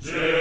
Jim.